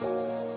Bye.